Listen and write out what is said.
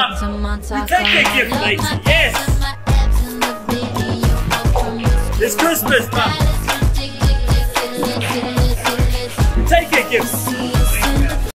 We take that gift, ladies. Yes. It's Christmas, Mom. Take your gifts.